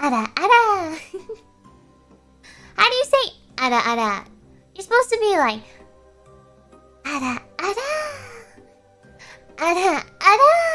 Ara ara. How do you say ara ara? You're supposed to be like ara ara. Ara ara.